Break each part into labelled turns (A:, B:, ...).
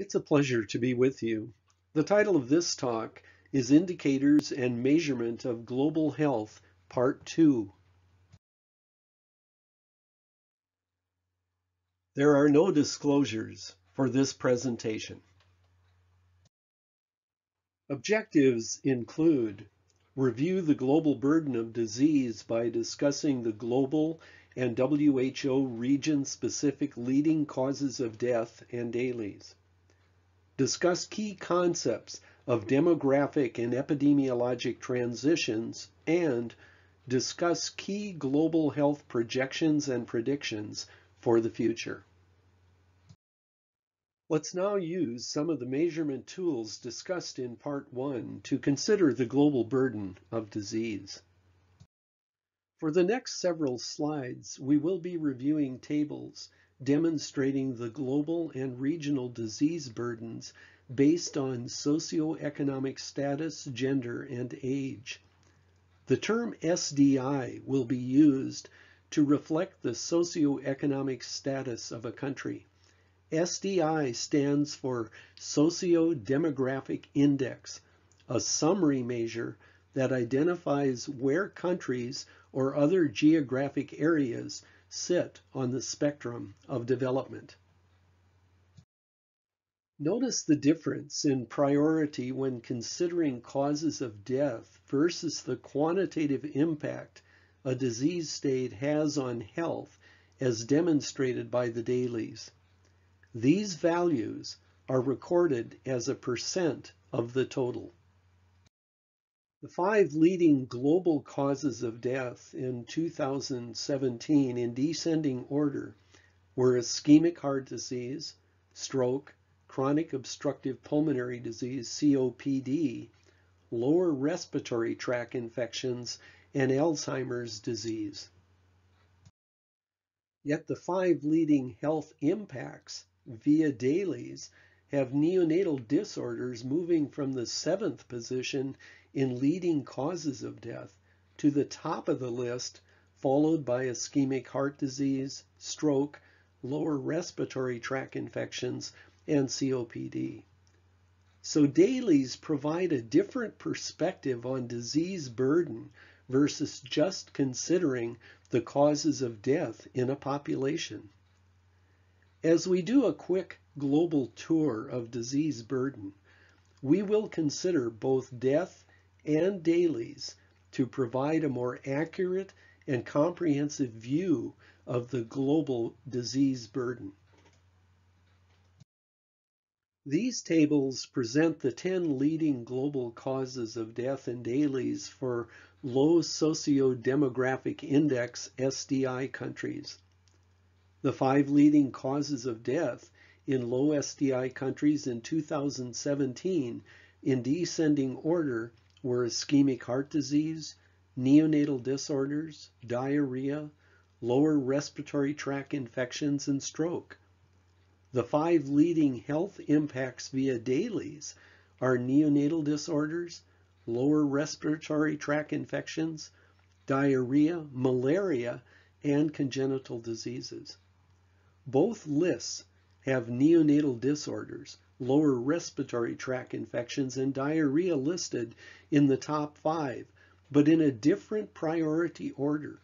A: It's a pleasure to be with you. The title of this talk is Indicators and Measurement of Global Health, Part 2. There are no disclosures for this presentation. Objectives include review the global burden of disease by discussing the global and WHO region-specific leading causes of death and DALYs discuss key concepts of demographic and epidemiologic transitions, and discuss key global health projections and predictions for the future. Let's now use some of the measurement tools discussed in Part 1 to consider the global burden of disease. For the next several slides, we will be reviewing tables demonstrating the global and regional disease burdens based on socioeconomic status, gender, and age. The term SDI will be used to reflect the socioeconomic status of a country. SDI stands for Socio-Demographic Index, a summary measure that identifies where countries or other geographic areas sit on the spectrum of development. Notice the difference in priority when considering causes of death versus the quantitative impact a disease state has on health as demonstrated by the DALYs. These values are recorded as a percent of the total. The five leading global causes of death in 2017 in descending order were ischemic heart disease, stroke, chronic obstructive pulmonary disease, COPD, lower respiratory tract infections, and Alzheimer's disease. Yet the five leading health impacts via DALYs have neonatal disorders moving from the seventh position in leading causes of death to the top of the list, followed by ischemic heart disease, stroke, lower respiratory tract infections, and COPD. So DALYs provide a different perspective on disease burden versus just considering the causes of death in a population. As we do a quick global tour of disease burden, we will consider both death and DALYs to provide a more accurate and comprehensive view of the global disease burden. These tables present the 10 leading global causes of death and DALYs for low socio-demographic index SDI countries. The five leading causes of death in low SDI countries in 2017 in descending order were ischemic heart disease, neonatal disorders, diarrhea, lower respiratory tract infections, and stroke. The five leading health impacts via DALYs are neonatal disorders, lower respiratory tract infections, diarrhea, malaria, and congenital diseases. Both lists have neonatal disorders, lower respiratory tract infections, and diarrhea listed in the top five, but in a different priority order.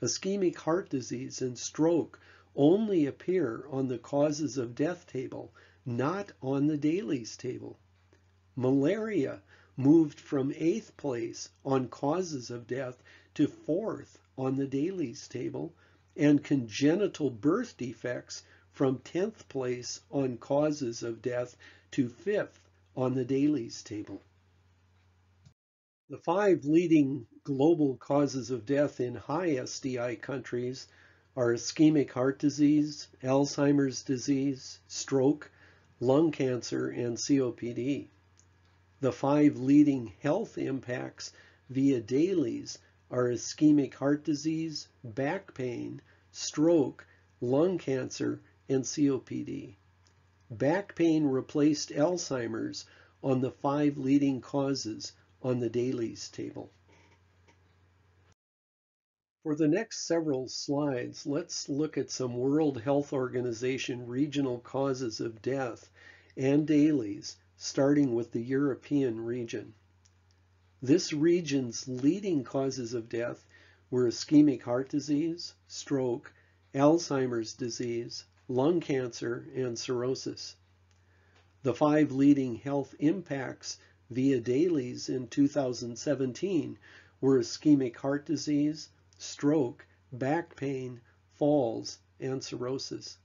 A: Ischemic heart disease and stroke only appear on the causes of death table, not on the DALYs table. Malaria moved from eighth place on causes of death to fourth on the DALYs table, and congenital birth defects from 10th place on causes of death to 5th on the DALYs table. The five leading global causes of death in high SDI countries are ischemic heart disease, Alzheimer's disease, stroke, lung cancer, and COPD. The five leading health impacts via DALYs are ischemic heart disease, back pain, stroke, lung cancer, and COPD. Back pain replaced Alzheimer's on the five leading causes on the DALYs table. For the next several slides, let's look at some World Health Organization regional causes of death and DALYs, starting with the European region. This region's leading causes of death were ischemic heart disease, stroke, Alzheimer's disease, lung cancer, and cirrhosis. The five leading health impacts via DALYs in 2017 were ischemic heart disease, stroke, back pain, falls, and cirrhosis.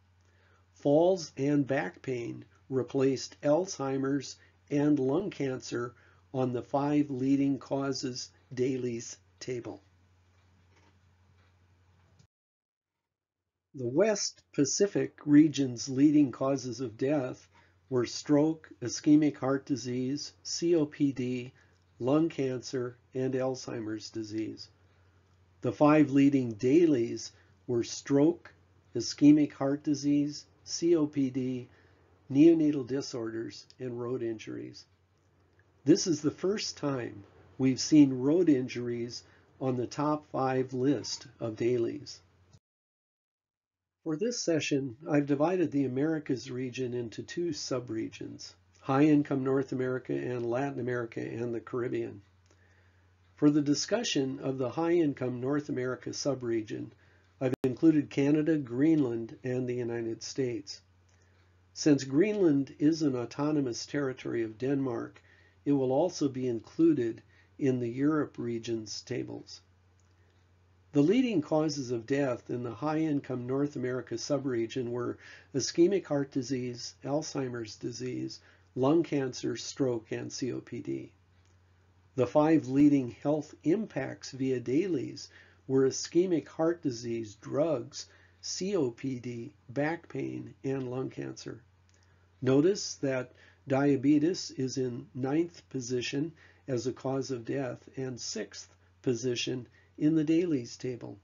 A: Falls and back pain replaced Alzheimer's and lung cancer on the five leading causes DALYs table. The West Pacific region's leading causes of death were stroke, ischemic heart disease, COPD, lung cancer, and Alzheimer's disease. The five leading DALYs were stroke, ischemic heart disease, COPD, neonatal disorders, and road injuries. This is the first time we've seen road injuries on the top five list of DALYs. For this session, I've divided the Americas region into two subregions, high-income North America and Latin America and the Caribbean. For the discussion of the high-income North America subregion, I've included Canada, Greenland, and the United States. Since Greenland is an autonomous territory of Denmark, it will also be included in the Europe region's tables. The leading causes of death in the high-income North America subregion were ischemic heart disease, Alzheimer's disease, lung cancer, stroke, and COPD. The five leading health impacts via DALYs were ischemic heart disease, drugs, COPD, back pain, and lung cancer. Notice that diabetes is in ninth position as a cause of death and sixth position in the DALYs table.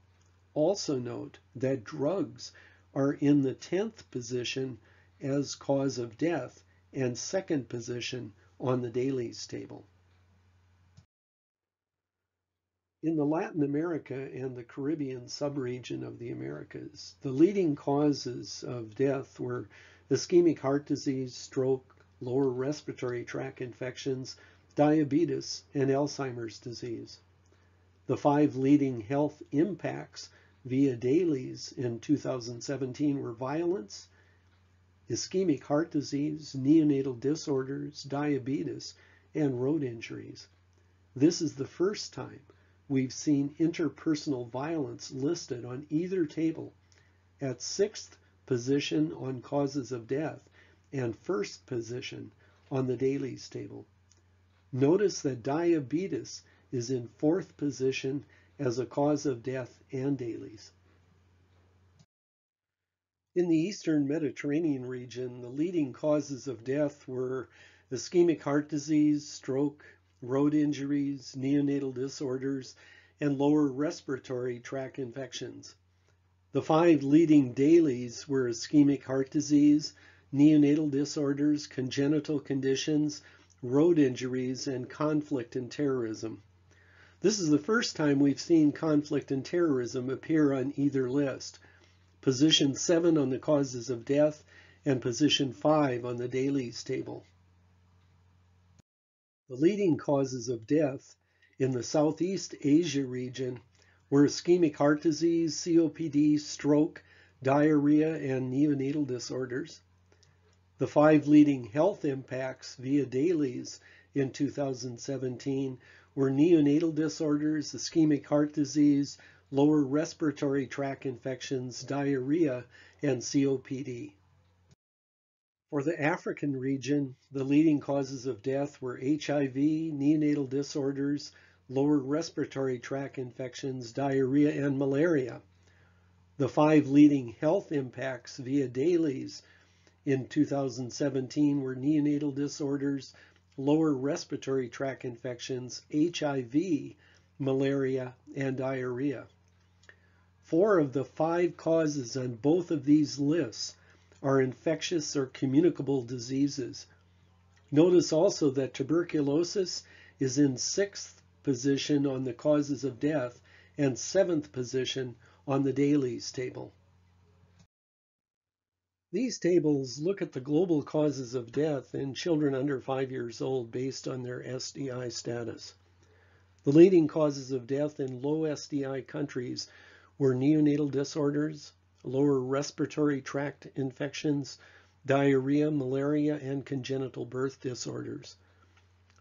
A: Also note that drugs are in the 10th position as cause of death and second position on the DALYs table. In the Latin America and the Caribbean subregion of the Americas, the leading causes of death were ischemic heart disease, stroke, lower respiratory tract infections, diabetes, and Alzheimer's disease. The five leading health impacts via DALYs in 2017 were violence, ischemic heart disease, neonatal disorders, diabetes, and road injuries. This is the first time we've seen interpersonal violence listed on either table at sixth position on causes of death and first position on the DALYs table. Notice that diabetes is in fourth position as a cause of death and DALYs. In the eastern Mediterranean region, the leading causes of death were ischemic heart disease, stroke, road injuries, neonatal disorders, and lower respiratory tract infections. The five leading DALYs were ischemic heart disease, neonatal disorders, congenital conditions, road injuries, and conflict and terrorism. This is the first time we've seen conflict and terrorism appear on either list. Position 7 on the causes of death and position 5 on the DALYs table. The leading causes of death in the Southeast Asia region were ischemic heart disease, COPD, stroke, diarrhea, and neonatal disorders. The five leading health impacts via DALYs in 2017 were neonatal disorders, ischemic heart disease, lower respiratory tract infections, diarrhea, and COPD. For the African region, the leading causes of death were HIV, neonatal disorders, lower respiratory tract infections, diarrhea, and malaria. The five leading health impacts via DALYs in 2017 were neonatal disorders, lower respiratory tract infections, HIV, malaria, and diarrhea. Four of the five causes on both of these lists are infectious or communicable diseases. Notice also that tuberculosis is in sixth position on the causes of death and seventh position on the DALYs table. These tables look at the global causes of death in children under five years old based on their SDI status. The leading causes of death in low SDI countries were neonatal disorders, lower respiratory tract infections, diarrhea, malaria, and congenital birth disorders.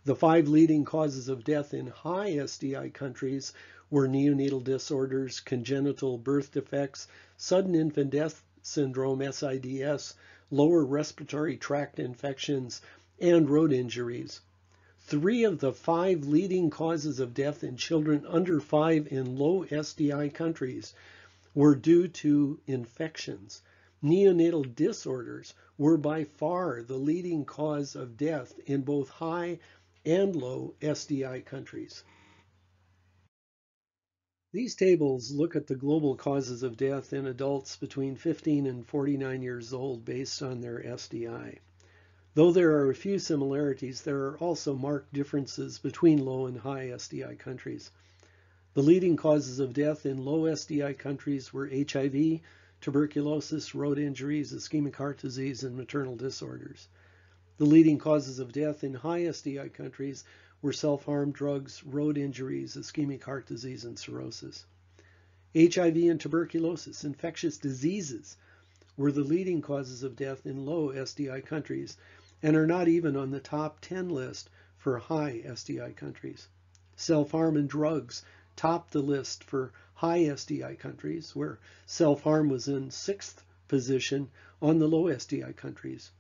A: The five leading causes of death in high SDI countries were neonatal disorders, congenital birth defects, sudden infant death syndrome, SIDS, lower respiratory tract infections, and road injuries. Three of the five leading causes of death in children under five in low SDI countries were due to infections. Neonatal disorders were by far the leading cause of death in both high and low SDI countries. These tables look at the global causes of death in adults between 15 and 49 years old based on their SDI. Though there are a few similarities, there are also marked differences between low and high SDI countries. The leading causes of death in low SDI countries were HIV, tuberculosis, road injuries, ischemic heart disease, and maternal disorders. The leading causes of death in high SDI countries were self-harm, drugs, road injuries, ischemic heart disease, and cirrhosis. HIV and tuberculosis, infectious diseases, were the leading causes of death in low SDI countries, and are not even on the top 10 list for high SDI countries. Self-harm and drugs topped the list for high SDI countries, where self-harm was in sixth position on the low SDI countries.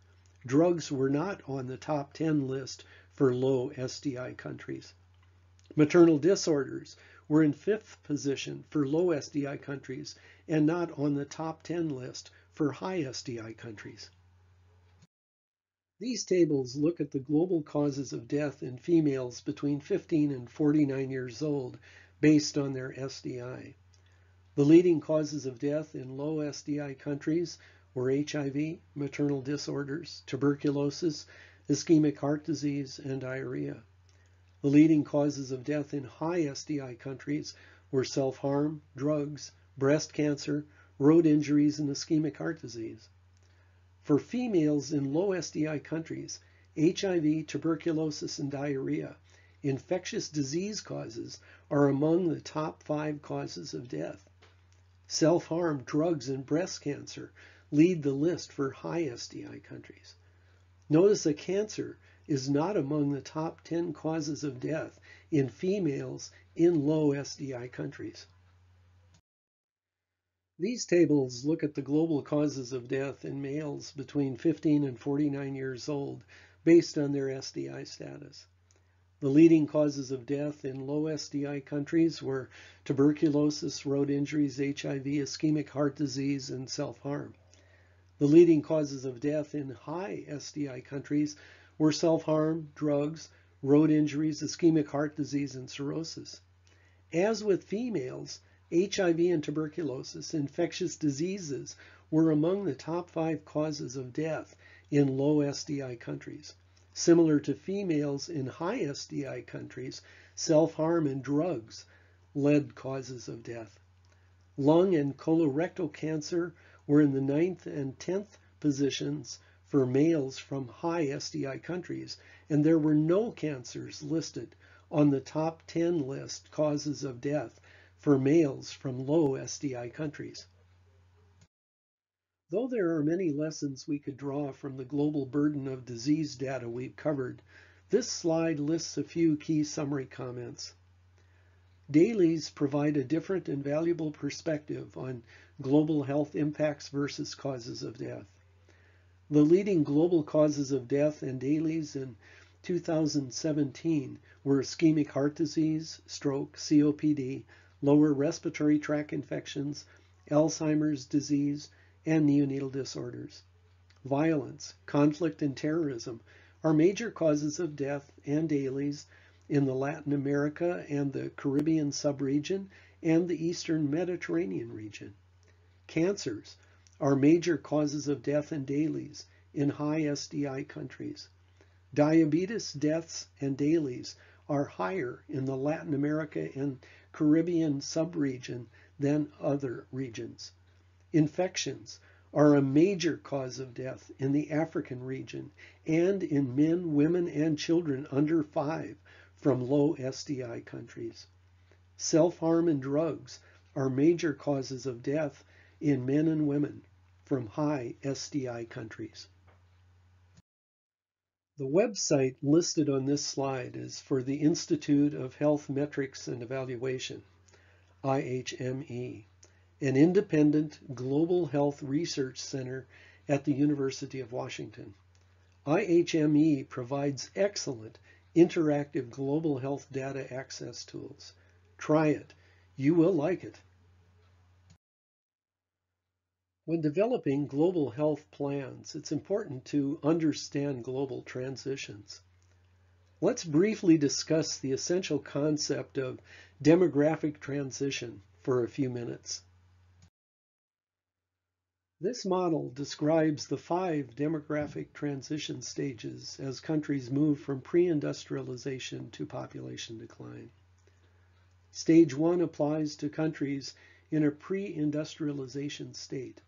A: Drugs were not on the top 10 list for low SDI countries. Maternal disorders were in fifth position for low SDI countries and not on the top 10 list for high SDI countries. These tables look at the global causes of death in females between 15 and 49 years old based on their SDI. The leading causes of death in low SDI countries were HIV, maternal disorders, tuberculosis, ischemic heart disease, and diarrhea. The leading causes of death in high SDI countries were self-harm, drugs, breast cancer, road injuries, and ischemic heart disease. For females in low SDI countries, HIV, tuberculosis, and diarrhea, infectious disease causes, are among the top five causes of death. Self-harm, drugs, and breast cancer lead the list for high SDI countries. Notice that cancer is not among the top 10 causes of death in females in low SDI countries. These tables look at the global causes of death in males between 15 and 49 years old based on their SDI status. The leading causes of death in low SDI countries were tuberculosis, road injuries, HIV, ischemic heart disease, and self-harm. The leading causes of death in high SDI countries were self-harm, drugs, road injuries, ischemic heart disease, and cirrhosis. As with females, HIV and tuberculosis, infectious diseases, were among the top five causes of death in low SDI countries. Similar to females in high SDI countries, self-harm and drugs led causes of death. Lung and colorectal cancer were in the ninth and tenth positions for males from high SDI countries, and there were no cancers listed on the top 10 list causes of death for males from low SDI countries. Though there are many lessons we could draw from the global burden of disease data we've covered, this slide lists a few key summary comments. DALYs provide a different and valuable perspective on global health impacts versus causes of death. The leading global causes of death and DALYs in 2017 were ischemic heart disease, stroke, COPD, lower respiratory tract infections, Alzheimer's disease, and neonatal disorders. Violence, conflict, and terrorism are major causes of death and DALYs in the Latin America and the Caribbean subregion and the Eastern Mediterranean region. Cancers are major causes of death and DALYs in high SDI countries. Diabetes deaths and DALYs are higher in the Latin America and Caribbean subregion than other regions. Infections are a major cause of death in the African region and in men, women, and children under five from low SDI countries. Self-harm and drugs are major causes of death in men and women from high SDI countries. The website listed on this slide is for the Institute of Health Metrics and Evaluation, IHME, an independent global health research center at the University of Washington. IHME provides excellent interactive global health data access tools. Try it. You will like it. When developing global health plans, it's important to understand global transitions. Let's briefly discuss the essential concept of demographic transition for a few minutes. This model describes the five demographic transition stages as countries move from pre-industrialization to population decline. Stage one applies to countries in a pre-industrialization state.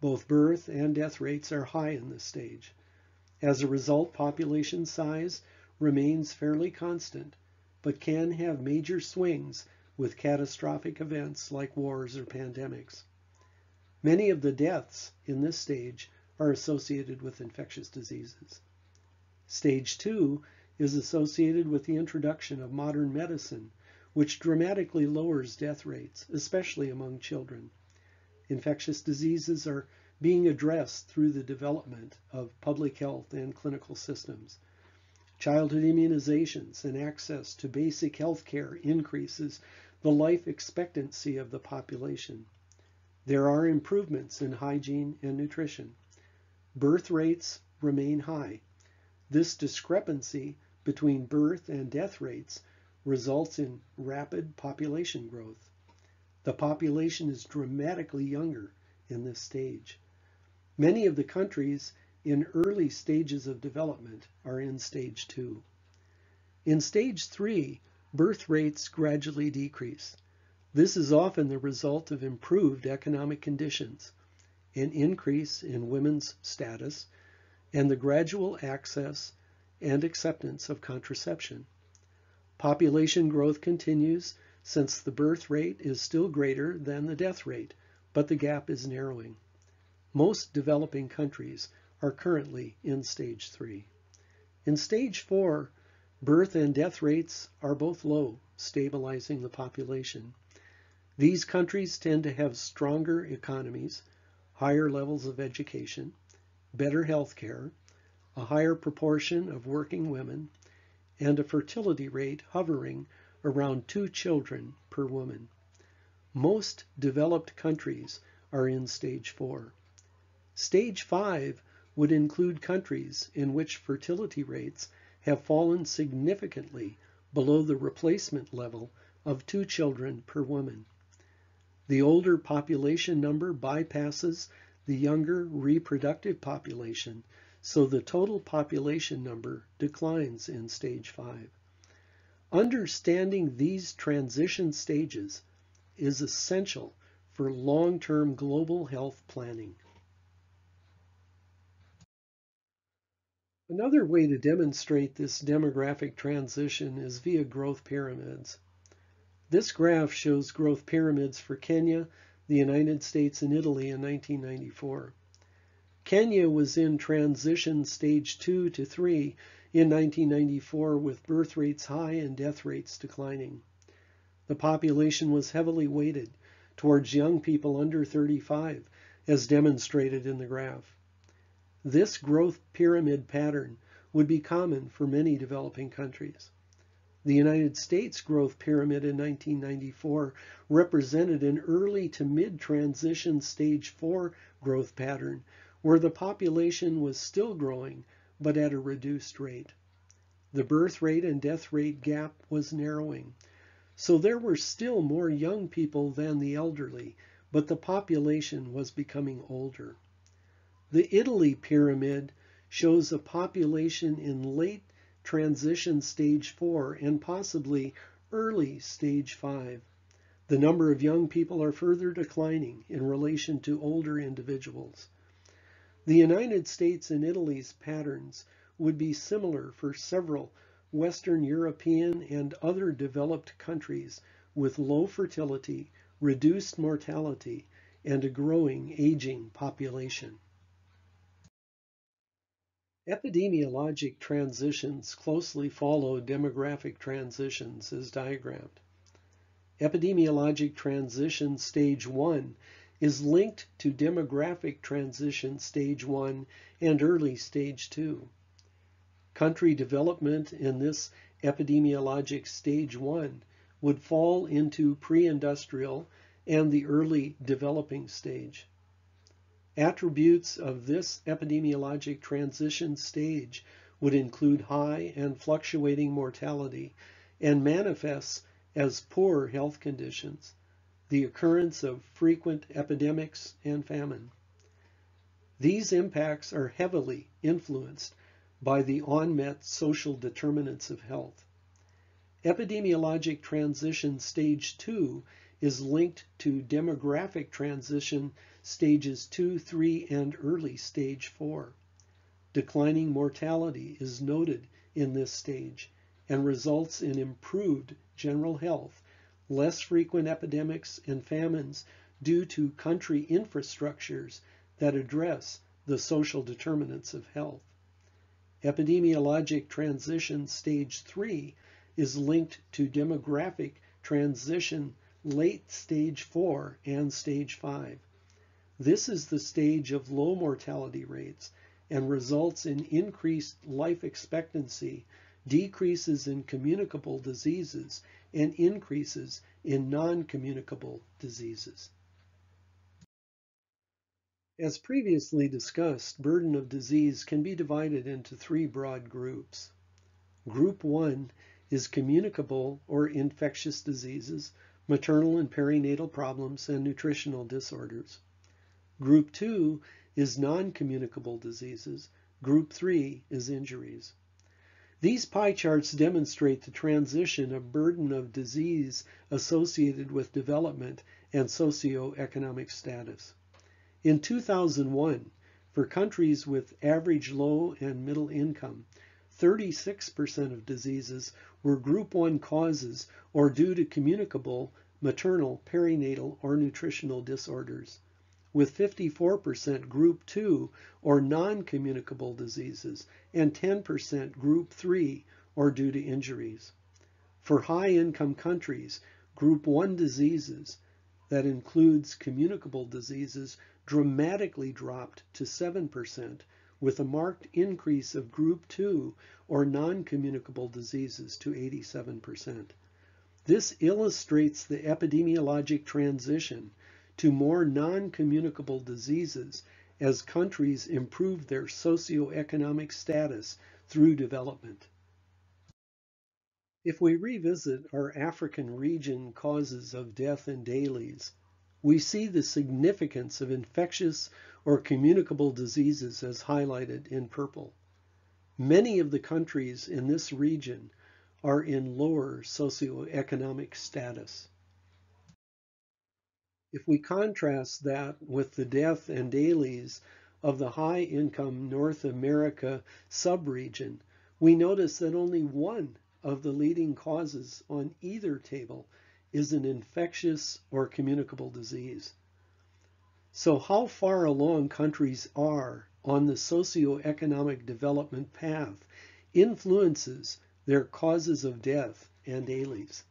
A: Both birth and death rates are high in this stage. As a result, population size remains fairly constant, but can have major swings with catastrophic events like wars or pandemics. Many of the deaths in this stage are associated with infectious diseases. Stage two is associated with the introduction of modern medicine, which dramatically lowers death rates, especially among children. Infectious diseases are being addressed through the development of public health and clinical systems. Childhood immunizations and access to basic health care increases the life expectancy of the population. There are improvements in hygiene and nutrition. Birth rates remain high. This discrepancy between birth and death rates results in rapid population growth. The population is dramatically younger in this stage. Many of the countries in early stages of development are in stage two. In stage three, birth rates gradually decrease. This is often the result of improved economic conditions, an increase in women's status, and the gradual access and acceptance of contraception. Population growth continues since the birth rate is still greater than the death rate, but the gap is narrowing. Most developing countries are currently in stage three. In stage four, birth and death rates are both low, stabilizing the population. These countries tend to have stronger economies, higher levels of education, better health care, a higher proportion of working women, and a fertility rate hovering around two children per woman. Most developed countries are in stage four. Stage five would include countries in which fertility rates have fallen significantly below the replacement level of two children per woman. The older population number bypasses the younger reproductive population, so the total population number declines in stage 5. Understanding these transition stages is essential for long-term global health planning. Another way to demonstrate this demographic transition is via growth pyramids. This graph shows growth pyramids for Kenya, the United States, and Italy in 1994. Kenya was in transition stage 2 to 3 in 1994 with birth rates high and death rates declining. The population was heavily weighted towards young people under 35, as demonstrated in the graph. This growth pyramid pattern would be common for many developing countries. The United States growth pyramid in 1994 represented an early to mid transition stage 4 growth pattern where the population was still growing but at a reduced rate. The birth rate and death rate gap was narrowing. So there were still more young people than the elderly, but the population was becoming older. The Italy pyramid shows a population in late transition stage 4 and possibly early stage 5. The number of young people are further declining in relation to older individuals. The United States and Italy's patterns would be similar for several Western European and other developed countries with low fertility, reduced mortality, and a growing aging population. Epidemiologic transitions closely follow demographic transitions as diagrammed. Epidemiologic transition stage 1 is linked to demographic transition stage 1 and early stage 2. Country development in this epidemiologic stage 1 would fall into pre-industrial and the early developing stage. Attributes of this epidemiologic transition stage would include high and fluctuating mortality and manifests as poor health conditions, the occurrence of frequent epidemics and famine. These impacts are heavily influenced by the unmet social determinants of health. Epidemiologic transition stage 2 is linked to demographic transition stages 2, 3, and early stage 4. Declining mortality is noted in this stage and results in improved general health, less frequent epidemics and famines due to country infrastructures that address the social determinants of health. Epidemiologic transition stage 3 is linked to demographic transition late stage 4 and stage 5. This is the stage of low mortality rates and results in increased life expectancy, decreases in communicable diseases, and increases in non-communicable diseases. As previously discussed, burden of disease can be divided into three broad groups. Group 1 is communicable or infectious diseases, maternal and perinatal problems, and nutritional disorders. Group 2 is non-communicable diseases. Group 3 is injuries. These pie charts demonstrate the transition of burden of disease associated with development and socioeconomic status. In 2001, for countries with average low and middle income, 36% of diseases were group 1 causes or due to communicable, maternal, perinatal, or nutritional disorders, with 54% group 2 or non-communicable diseases and 10% group 3 or due to injuries. For high-income countries, group 1 diseases, that includes communicable diseases, dramatically dropped to 7%, with a marked increase of group 2 or non-communicable diseases to 87%. This illustrates the epidemiologic transition to more non-communicable diseases as countries improve their socioeconomic status through development. If we revisit our African region causes of death in DALYs, we see the significance of infectious or communicable diseases as highlighted in purple. Many of the countries in this region are in lower socioeconomic status. If we contrast that with the death and DALYs of the high-income North America subregion, we notice that only one of the leading causes on either table is an infectious or communicable disease. So how far along countries are on the socioeconomic development path influences their causes of death and DALYs.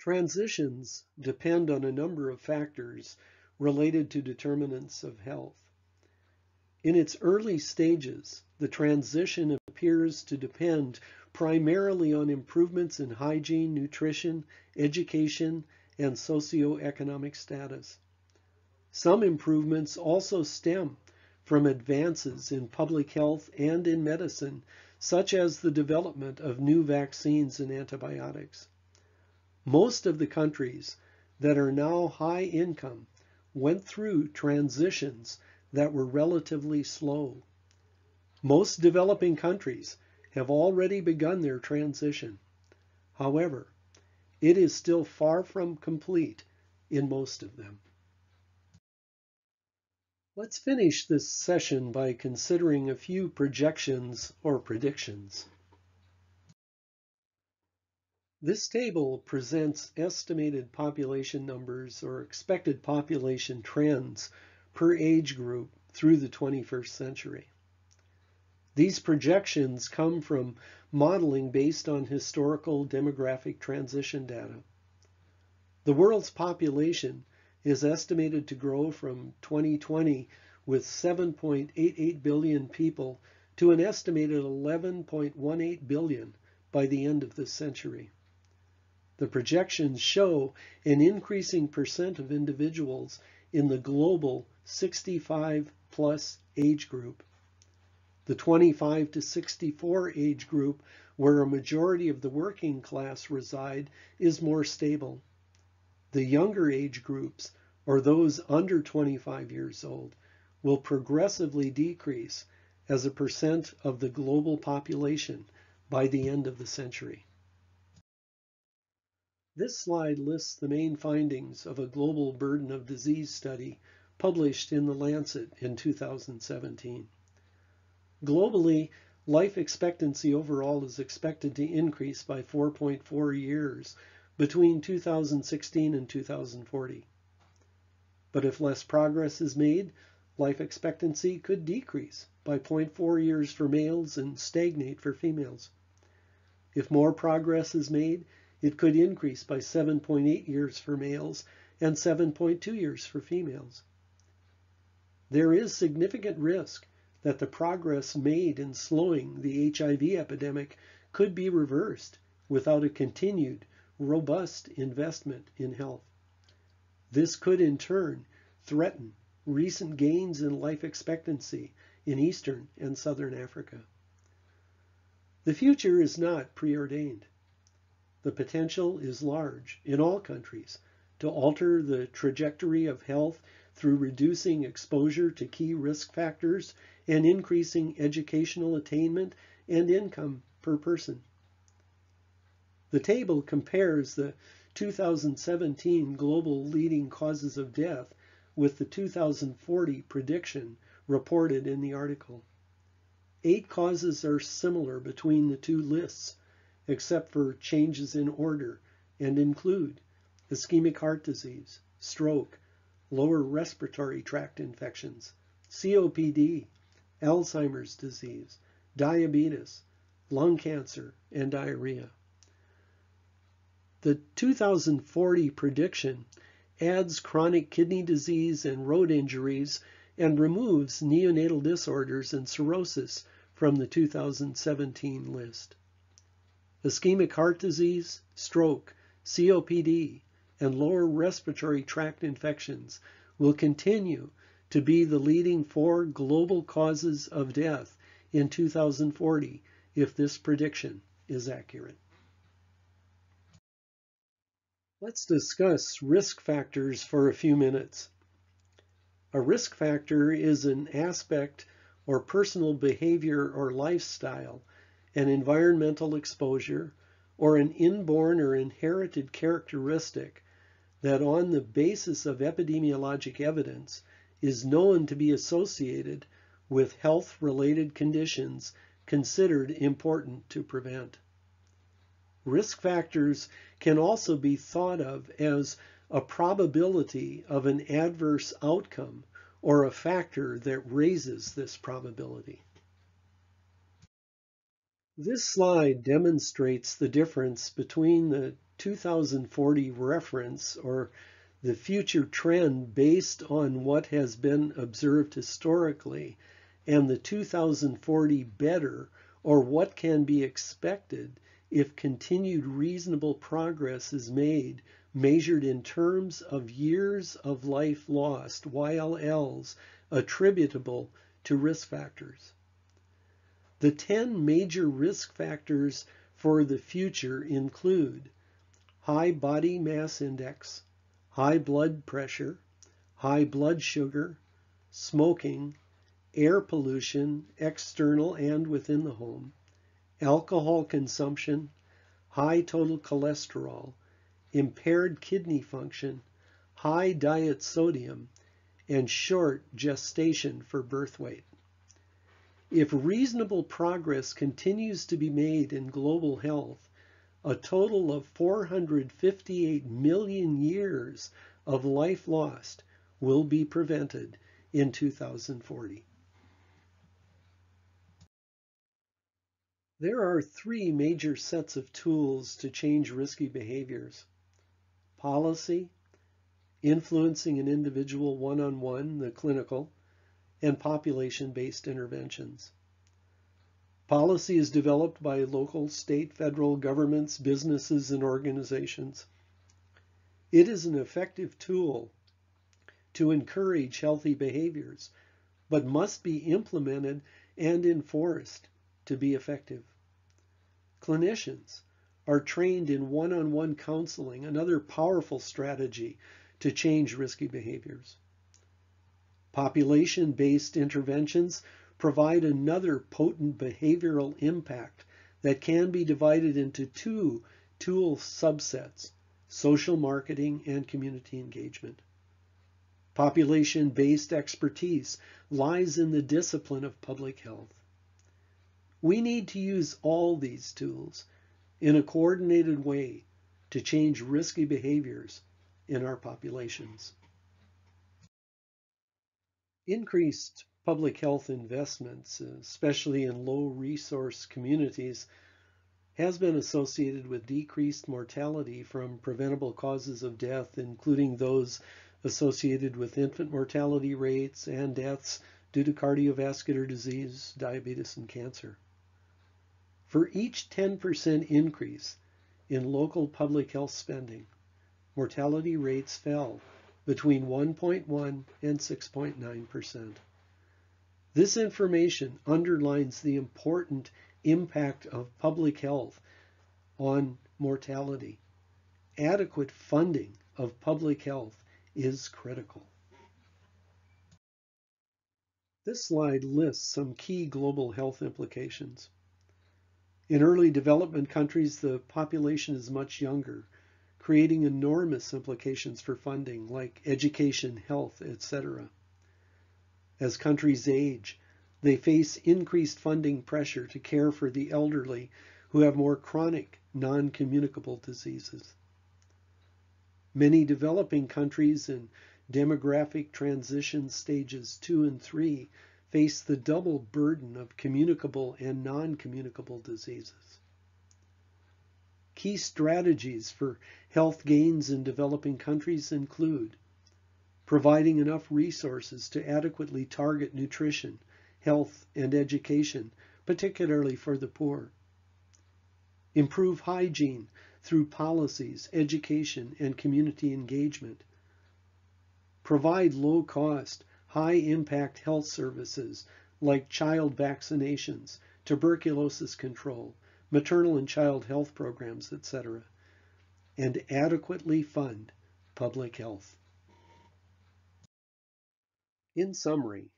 A: Transitions depend on a number of factors related to determinants of health. In its early stages, the transition appears to depend primarily on improvements in hygiene, nutrition, education, and socioeconomic status. Some improvements also stem from advances in public health and in medicine, such as the development of new vaccines and antibiotics. Most of the countries that are now high income went through transitions that were relatively slow. Most developing countries have already begun their transition. However, it is still far from complete in most of them. Let's finish this session by considering a few projections or predictions. This table presents estimated population numbers or expected population trends per age group through the 21st century. These projections come from modeling based on historical demographic transition data. The world's population is estimated to grow from 2020 with 7.88 billion people to an estimated 11.18 billion by the end of this century. The projections show an increasing percent of individuals in the global 65 plus age group. The 25 to 64 age group, where a majority of the working class reside, is more stable. The younger age groups, or those under 25 years old, will progressively decrease as a percent of the global population by the end of the century. This slide lists the main findings of a global burden of disease study published in The Lancet in 2017. Globally, life expectancy overall is expected to increase by 4.4 years between 2016 and 2040. But if less progress is made, life expectancy could decrease by 0.4 years for males and stagnate for females. If more progress is made, it could increase by 7.8 years for males and 7.2 years for females. There is significant risk that the progress made in slowing the HIV epidemic could be reversed without a continued, robust investment in health. This could in turn threaten recent gains in life expectancy in Eastern and Southern Africa. The future is not preordained. The potential is large in all countries to alter the trajectory of health through reducing exposure to key risk factors and increasing educational attainment and income per person. The table compares the 2017 global leading causes of death with the 2040 prediction reported in the article. Eight causes are similar between the two lists, except for changes in order and include ischemic heart disease, stroke, lower respiratory tract infections, COPD, Alzheimer's disease, diabetes, lung cancer, and diarrhea. The 2040 prediction adds chronic kidney disease and road injuries and removes neonatal disorders and cirrhosis from the 2017 list. Ischemic heart disease, stroke, COPD, and lower respiratory tract infections will continue to be the leading four global causes of death in 2040 if this prediction is accurate. Let's discuss risk factors for a few minutes. A risk factor is an aspect or personal behavior or lifestyle an environmental exposure, or an inborn or inherited characteristic that on the basis of epidemiologic evidence is known to be associated with health-related conditions considered important to prevent. Risk factors can also be thought of as a probability of an adverse outcome or a factor that raises this probability. This slide demonstrates the difference between the 2040 reference or the future trend based on what has been observed historically and the 2040 better or what can be expected if continued reasonable progress is made measured in terms of years of life lost, YLLs, attributable to risk factors. The 10 major risk factors for the future include high body mass index, high blood pressure, high blood sugar, smoking, air pollution, external and within the home, alcohol consumption, high total cholesterol, impaired kidney function, high diet sodium, and short gestation for birth weight. If reasonable progress continues to be made in global health, a total of 458 million years of life lost will be prevented in 2040. There are three major sets of tools to change risky behaviors. Policy, influencing an individual one-on-one, -on -one, the clinical, and population-based interventions. Policy is developed by local, state, federal governments, businesses, and organizations. It is an effective tool to encourage healthy behaviors, but must be implemented and enforced to be effective. Clinicians are trained in one-on-one -on -one counseling, another powerful strategy to change risky behaviors. Population-based interventions provide another potent behavioral impact that can be divided into two tool subsets, social marketing and community engagement. Population-based expertise lies in the discipline of public health. We need to use all these tools in a coordinated way to change risky behaviors in our populations. Increased public health investments, especially in low resource communities, has been associated with decreased mortality from preventable causes of death, including those associated with infant mortality rates and deaths due to cardiovascular disease, diabetes, and cancer. For each 10% increase in local public health spending, mortality rates fell between 1.1 and 6.9%. This information underlines the important impact of public health on mortality. Adequate funding of public health is critical. This slide lists some key global health implications. In early development countries, the population is much younger, creating enormous implications for funding like education, health, etc. As countries age, they face increased funding pressure to care for the elderly who have more chronic, non-communicable diseases. Many developing countries in demographic transition stages two and three face the double burden of communicable and non-communicable diseases. Key strategies for health gains in developing countries include providing enough resources to adequately target nutrition, health, and education, particularly for the poor. Improve hygiene through policies, education, and community engagement. Provide low cost, high impact health services like child vaccinations, tuberculosis control, maternal and child health programs, etc., and adequately fund public health. In summary,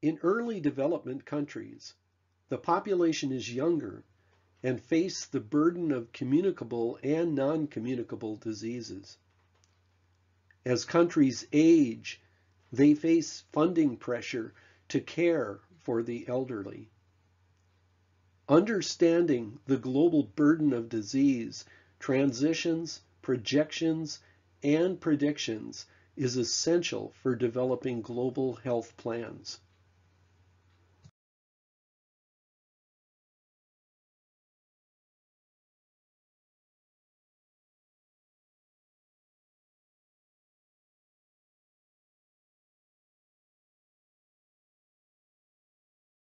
A: in early development countries, the population is younger and face the burden of communicable and non-communicable diseases. As countries age, they face funding pressure to care for the elderly. Understanding the global burden of disease, transitions, projections, and predictions is essential for developing global health plans.